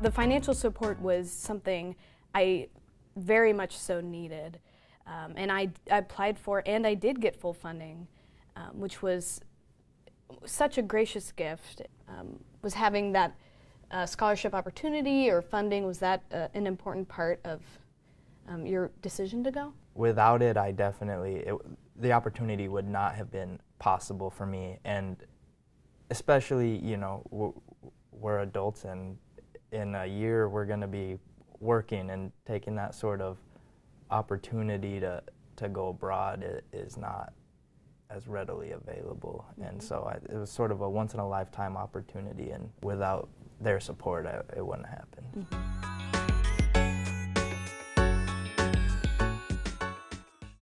The financial support was something I very much so needed. Um, and I, I, applied for and I did get full funding, um, which was such a gracious gift. Um, was having that uh, scholarship opportunity or funding, was that uh, an important part of um, your decision to go? Without it, I definitely, it, the opportunity would not have been possible for me. And especially, you know, we're, we're adults and in a year we're going to be working and taking that sort of opportunity to, to go abroad is not as readily available. Mm-hmm. And so I, it was sort of a once in a lifetime opportunity, and without their support, I, it wouldn't happen. Mm-hmm.